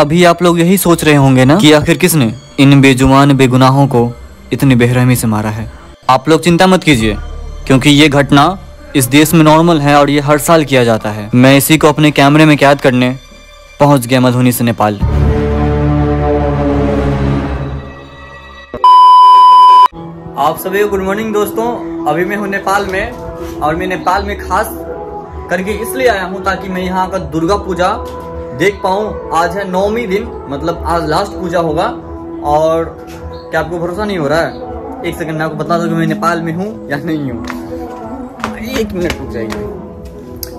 अभी आप लोग यही सोच रहे होंगे ना? कि आखिर किसने इन बेजुबान बेगुनाहों को इतनी बेरहमी से मारा है? आप लोग चिंता मत कीजिए, क्योंकि ये घटना इस देश में नॉर्मल है और ये हर साल किया जाता है। मैं इसी को अपने कैमरे में कैद करने पहुँच गया मधुनी से नेपाल। आप सभी को गुड मॉर्निंग दोस्तों। अभी मैं हूँ नेपाल में, और मैं नेपाल में खास करके इसलिए आया हूँ ताकि मैं यहाँ का दुर्गा पूजा देख पाऊँ, आज है नौवीं दिन मतलब आज लास्ट पूजा होगा, और क्या आपको भरोसा नहीं हो रहा है? एक सेकंड मैं आपको बता दूँ कि मैं नेपाल में हूँ या नहीं हूँ? एक मिनट रुक जाइए।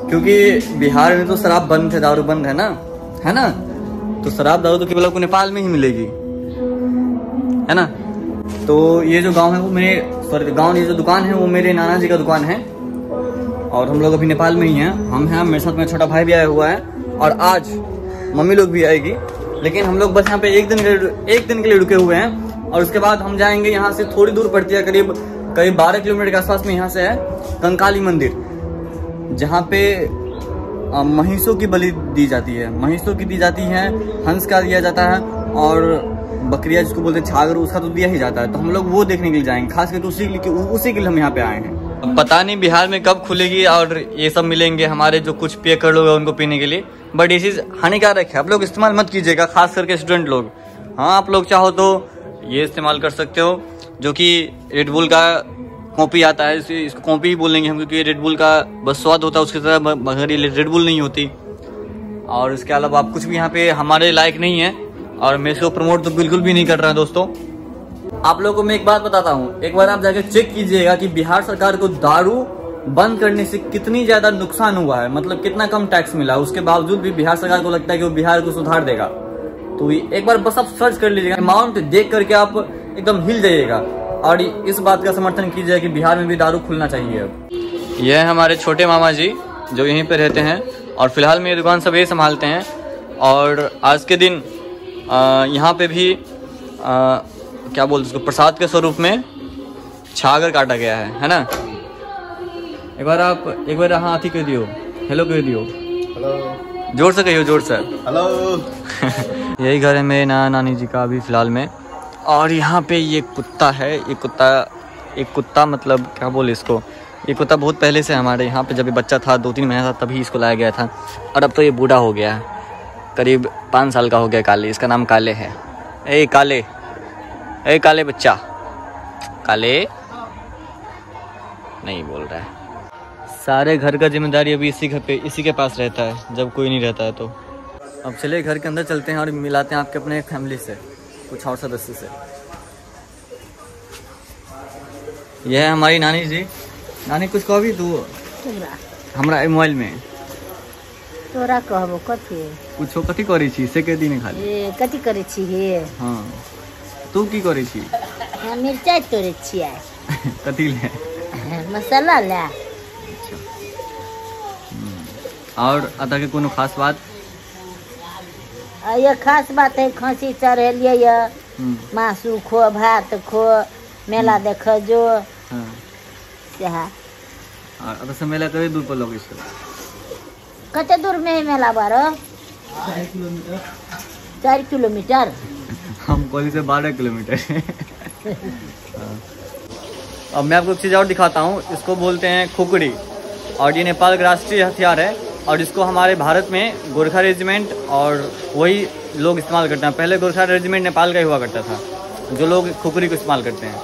क्योंकि बिहार में तो शराब बंद है, दारू बंद है ना? है ना? तो शराब, दारू तो केवल आपको नेपाल में ही मिलेगी। है ना? तो ये जो गाँव है, वो मेरे सॉरी गाँव, ये जो दुकान है, वो मेरे नाना जी का दुकान है। और हम लोग अभी नेपाल में ही हैं। हम हैं, मेरे साथ मेरा छोटा भाई भी आया हुआ है। और आज मम्मी लोग भी आएगी। लेकिन हम लोग बस यहाँ पे एक दिन के एक दिन के लिए रुके हुए हैं। और उसके बाद हम जाएँगे यहाँ से थोड़ी दूर पड़ती है, करीब करीब बारह किलोमीटर के आसपास में यहाँ से है, कंकाली मंदिर। जहाँ पे महिषों की बलि दी जाती है। महिषों की दी जाती है, हंस का दिया जाता है, और बकरिया जिसको बोलते हैं, छागर, उसका तो दिया ही जाता है। तो हम लोग वो देखने के लिए जाएँगे। खास करके उसी उसी के लिए हम यहाँ पे आए हैं। पता नहीं बिहार में कब खुलेगी और ये सब मिलेंगे हमारे जो कुछ पे कर लोग उनको पीने के लिए। बट ये चीज़ हानिकारक है। आप लोग इस्तेमाल मत कीजिएगा, खास करके स्टूडेंट लोग। हाँ आप लोग चाहो तो ये इस्तेमाल कर सकते हो, जो कि रेडबुल का कॉपी आता है। इसे- इसको कॉपी ही बोलेंगे हम, क्योंकि रेडबुल का बस स्वाद होता है, उसकी तरह मगर ये रेडबुल नहीं होती। और इसके अलावा आप कुछ भी यहाँ पे हमारे लायक नहीं है, और मैं इसको प्रमोट तो बिल्कुल भी नहीं कर रहा दोस्तों। आप लोगों को मैं एक बात बताता हूँ। एक बार आप जाकर चेक कीजिएगा कि बिहार सरकार को दारू बंद करने से कितनी ज़्यादा नुकसान हुआ है। मतलब कितना कम टैक्स मिला। उसके बावजूद भी बिहार सरकार को लगता है कि वो बिहार को सुधार देगा। तो एक बार बस आप सर्च कर लीजिएगा। अमाउंट देख करके आप एकदम हिल जाइएगा। और इस बात का समर्थन कीजिए कि बिहार में भी दारू खुलना चाहिए अब। यह हमारे छोटे मामा जी जो यहीं पर रहते हैं। और फ़िलहाल मेरी दुकान सब ये संभालते हैं। और आज के दिन यहाँ पे भी अ, क्या बोलते उसको? प्रसाद के स्वरूप में छागर काटा गया है है ना? एक बार आप एक बार हाँ हाथी कह दियो। हेलो कह दियो। हेलो ज़ोर से कहियो ज़ोर से। हेलो यही घर है मेरे नाना नानी जी का अभी फ़िलहाल में। और यहाँ पे ये कुत्ता है ये कुत्ता एक कुत्ता मतलब क्या बोले इसको? ये कुत्ता बहुत पहले से हमारे यहाँ पे जब ये बच्चा था दो तीन महीना था तभी इसको लाया गया था। और अब तो ये बूढ़ा हो गया है। करीब पाँच साल का हो गया काले इसका नाम काले है। ए काले। ए काले बच्चा। काले। नहीं बोल रहा है। सारे घर का ज़िम्मेदारी अभी इसी घर पे इसी के पास रहता है जब कोई नहीं रहता है तो। अब चलिए घर के अंदर चलते हैं और मिलाते हैं आपके अपने फैमिली से कुछ और सदस्य से। यह है हमारी नानी जी। नानी कुछ कहो भी तू? हमरा मोबाइल में। तोरा कहबो कथी कुछ कथी करै छी से कह दिन खाली। ए कथी करै छी हे? हाँ। तू की करै छी? हम मिरचाइ तोड़ै छियै। कथी ले? मसाला ला। और अतः के कोनो खास बात? आ ये खास बात है खसी चढ़ेलियै ये। हम्म, मासु खो भात खो मेला देख जो। हाँ। और अतः से मेला कते दूर पर लगे छै? कते दूर में है मेला बारो चारि किलोमीटर। हम कॉलेज से बारह किलोमीटर हाँ। अब मैं आपको एक चीज़ और दिखाता हूँ। इसको बोलते हैं खुकड़ी। और ये नेपाल का राष्ट्रीय हथियार है। और इसको हमारे भारत में गोरखा रेजिमेंट और वही लोग इस्तेमाल करते हैं। पहले गोरखा रेजिमेंट नेपाल का ही हुआ करता था, जो लोग खुकड़ी को इस्तेमाल करते हैं।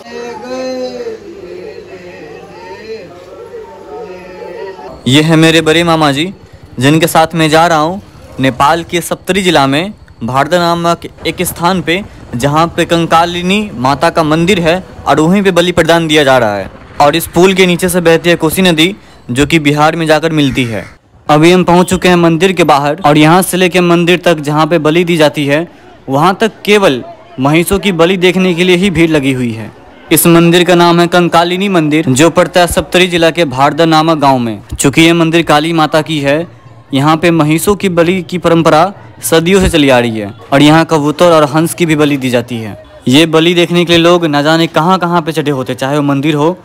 ये है मेरे बड़े मामा जी, जिनके साथ मैं जा रहा हूँ नेपाल के सप्तरी जिला में। भारदा नामक एक स्थान पे जहाँ पे कंकालिनी माता का मंदिर है और वहीं पे बलि प्रदान दिया जा रहा है। और इस पुल के नीचे से बहती है कोसी नदी, जो कि बिहार में जाकर मिलती है। अभी हम पहुँच चुके हैं मंदिर के बाहर और यहाँ से लेके मंदिर तक जहाँ पे बलि दी जाती है, वहाँ तक केवल महिषों की बलि देखने के लिए ही भीड़ लगी हुई है। इस मंदिर का नाम है कंकालिनी मंदिर, जो पड़ता है सप्तरी जिला के भारदा नामक गाँव में। चूँकि ये मंदिर काली माता की है, यहाँ पे महिषों की बलि की परंपरा सदियों से चली आ रही है और यहाँ कबूतर और हंस की भी बलि दी जाती है। ये बलि देखने के लिए लोग न जाने कहाँ कहाँ पे चढ़े होते, चाहे वो मंदिर हो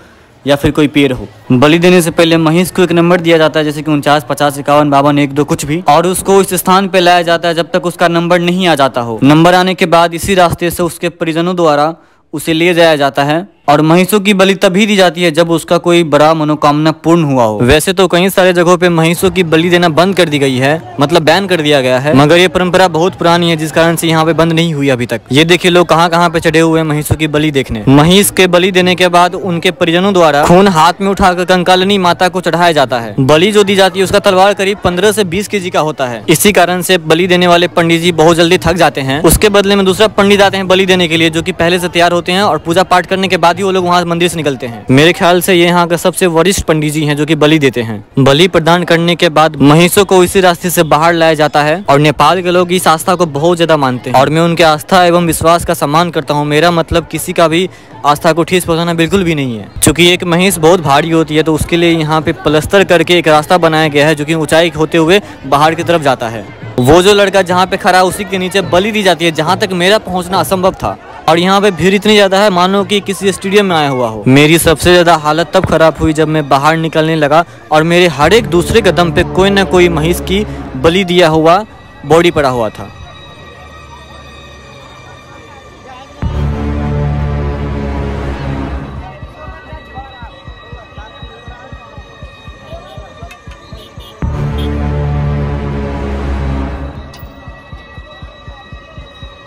या फिर कोई पेड़ हो। बलि देने से पहले महिष को एक नंबर दिया जाता है, जैसे कि उनचास, पचास, इक्यावन, बावन, एक, दो, कुछ भी। और उसको इस स्थान पे लाया जाता है जब तक उसका नंबर नहीं आ जाता हो। नंबर आने के बाद इसी रास्ते से उसके परिजनों द्वारा उसे ले जाया जाता है। और महिषों की बलि तभी दी जाती है जब उसका कोई बड़ा मनोकामना पूर्ण हुआ हो। वैसे तो कई सारे जगहों पे महिषों की बलि देना बंद कर दी गई है मतलब बैन कर दिया गया है। मगर ये परंपरा बहुत पुरानी है, जिस कारण से यहाँ पे बंद नहीं हुई अभी तक। ये देखिए लोग कहाँ कहाँ पे चढ़े हुए हैं महिषों की बलि देखने। महिष के बलि देने के बाद उनके परिजनों द्वारा खून हाथ में उठाकर कंकालनी माता को चढ़ाया जाता है। बलि जो दी जाती है, उसका तलवार करीब पंद्रह से बीस के का होता है। इसी कारण से बलि देने वाले पंडित जी बहुत जल्दी थक जाते हैं। उसके बदले में दूसरा पंडित आते हैं बलि देने के लिए, जो की पहले से तैयार होते हैं और पूजा पाठ करने के बाद ही वो लोग वहाँ मंदिर से निकलते हैं। मेरे ख्याल से ये यहाँ का सबसे वरिष्ठ पंडित जी हैं जो कि बलि देते हैं। बलि प्रदान करने के बाद महिषों को इसी रास्ते से बाहर लाया जाता है और नेपाल के लोग इस आस्था को बहुत ज़्यादा मानते हैं। और मैं उनके आस्था एवं विश्वास का सम्मान करता हूँ। मेरा मतलब किसी का भी आस्था को ठेस पहुंचाना बिल्कुल भी नहीं है। क्योंकि एक महिष बहुत भारी होती है तो उसके लिए यहाँ पे प्लस्तर करके एक रास्ता बनाया गया है, जो कि ऊंचाई होते हुए बाहर की तरफ़ जाता है। वो जो लड़का जहाँ पे खड़ा उसी के नीचे बलि दी जाती है, जहाँ तक मेरा पहुँचना असंभव था। और यहाँ पे भीड़ इतनी ज़्यादा है, मानो कि किसी स्टेडियम में आया हुआ हो। मेरी सबसे ज़्यादा हालत तब खराब हुई जब मैं बाहर निकलने लगा और मेरे हर एक दूसरे कदम पे कोई ना कोई महीस की बलि दिया हुआ बॉडी पड़ा हुआ था।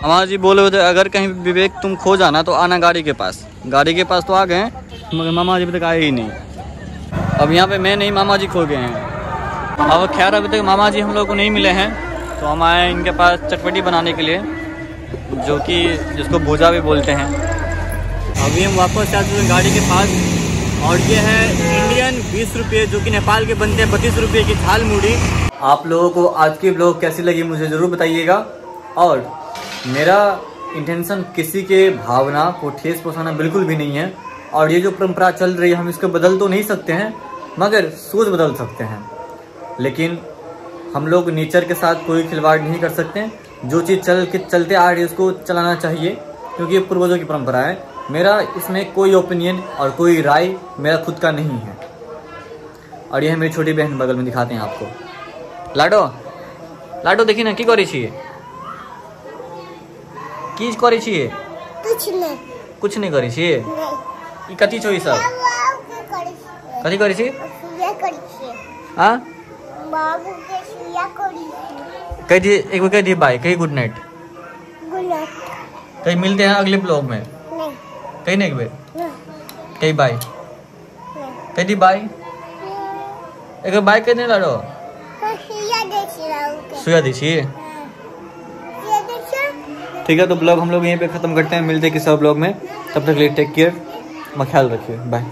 हमारा जी बोले होते अगर कहीं विवेक तुम खो जाना तो आना गाड़ी के पास। गाड़ी के पास तो आ गए मगर मामा जी अभी तक आए ही नहीं। अब यहाँ पे मैं नहीं, मामा जी खो गए हैं। अब खैर, अभी तक मामा जी हम लोग को नहीं मिले हैं तो हम आए इनके पास चटपटी बनाने के लिए, जो कि जिसको भूजा भी बोलते हैं। अभी हम वापस आ चुके गाड़ी के पास, और ये है इंडियन बीस रुपये, जो कि नेपाल के बनते हैं बत्तीस रुपये की थाल मूढ़ी। आप लोगों को आज की ब्लॉग कैसी लगी, मुझे ज़रूर बताइएगा। और मेरा इंटेंशन किसी के भावना को ठेस पहुंचाना बिल्कुल भी नहीं है। और ये जो परंपरा चल रही है, हम इसको बदल तो नहीं सकते हैं, मगर सोच बदल सकते हैं। लेकिन हम लोग नेचर के साथ कोई खिलवाड़ नहीं कर सकते। जो चीज़ चल के चलते आ रही है, उसको चलाना चाहिए, क्योंकि ये पूर्वजों की परंपरा है। मेरा इसमें कोई ओपिनियन और कोई राय मेरा खुद का नहीं है। और यह मेरी छोटी बहन बगल में दिखाते हैं आपको। लाडो लाडो देखिए ना, की करी चाहिए? की करे छिए कुछ नहीं कुछ नहीं करे छिए नहीं ई कथी छो ई सब? कथी करे छी? सुया करी छे हाँ बाबू के सुया करी छे कह दी एक बार कह दी बाय कही गुड नाइट गुलाब कहीं मिलते हैं अगले ब्लॉग में। नहीं कहीं नहीं एक बार। कहीं बाय कह दी बाय एक बार बाय कहने लाडो सुया दे छी ठीक है तो ब्लॉग हम लोग यहीं पे खत्म करते हैं, मिलते हैं किसी ब्लॉग में। तब तक लिए टेक केयर ख्याल रखिए बाय